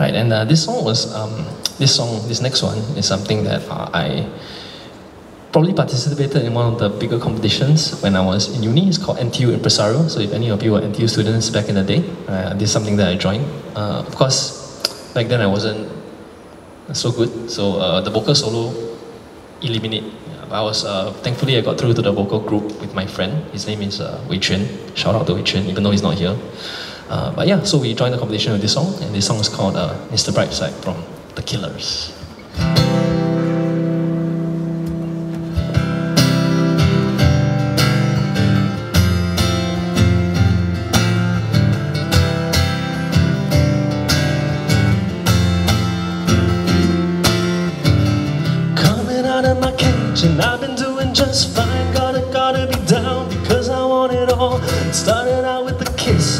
Right, and uh, this song was, um, this song, this next one is something that uh, I probably participated in one of the bigger competitions when I was in uni. It's called NTU Impresario. So if any of you were NTU students back in the day, uh, this is something that I joined. Uh, of course, back then I wasn't so good. So uh, the vocal solo eliminate. I was uh, thankfully I got through to the vocal group with my friend. His name is uh, Wei Chuan. Shout out to Wei Chuan, even though he's not here. Uh, but yeah, so we joined the competition with this song, and this song is called uh, Mr. Brightside from The Killers. Coming out of my cage, and I've been doing just fine. Gotta, gotta be down because I want it all. Started out with a kiss,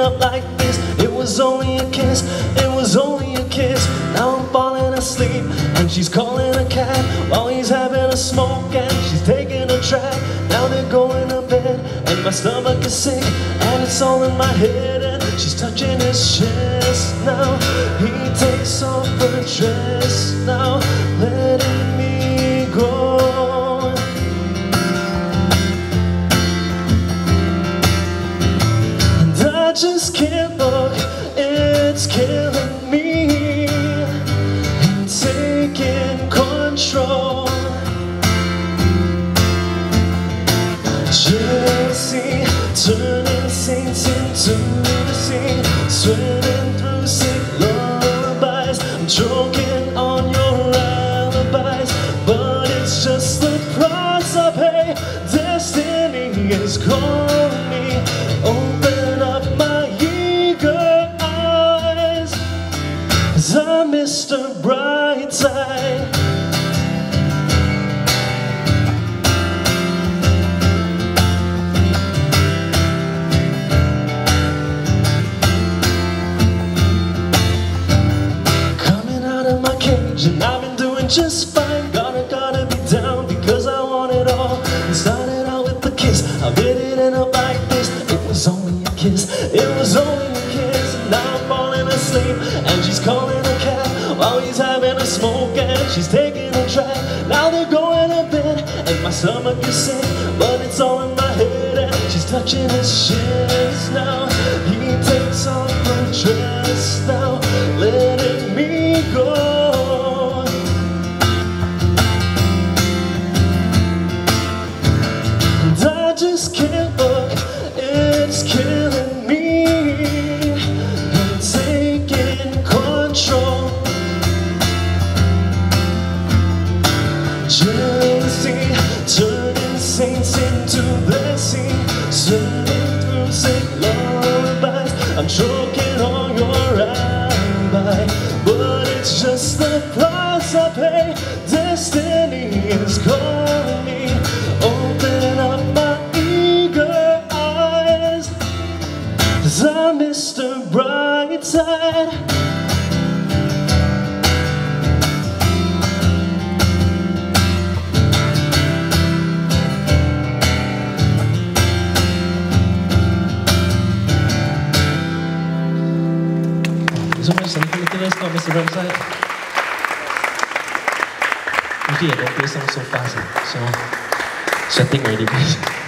up like this? It was only a kiss, it was only a kiss. Now I'm falling asleep, and she's calling a cab while he's having a smoke, and she's taking a track. Now they're going to bed, and my stomach is sick, and it's all in my head, and she's touching his chest. Now he takes off her dress, now I just can't look, it's killing me and taking control. Jealousy, turning saints into sea, swimming through sick lullabies. I'm choking and I've been doing just fine. Gotta, gotta be down because I want it all. It started out with a kiss, how did it end up like this? It was only a kiss, it was only a kiss smoke and she's taking a track Now they're going to bed and my stomach is sick But it's all in my head and she's touching his chest Jealousy, turning saints into sea, swimming through sick lullabies. I'm choking on your alibi, but it's just the price I pay. Destiny is calling so much, Sandy Nicholas, not Mr. Brightside. Usually I don't play songs so fast, so sweating already.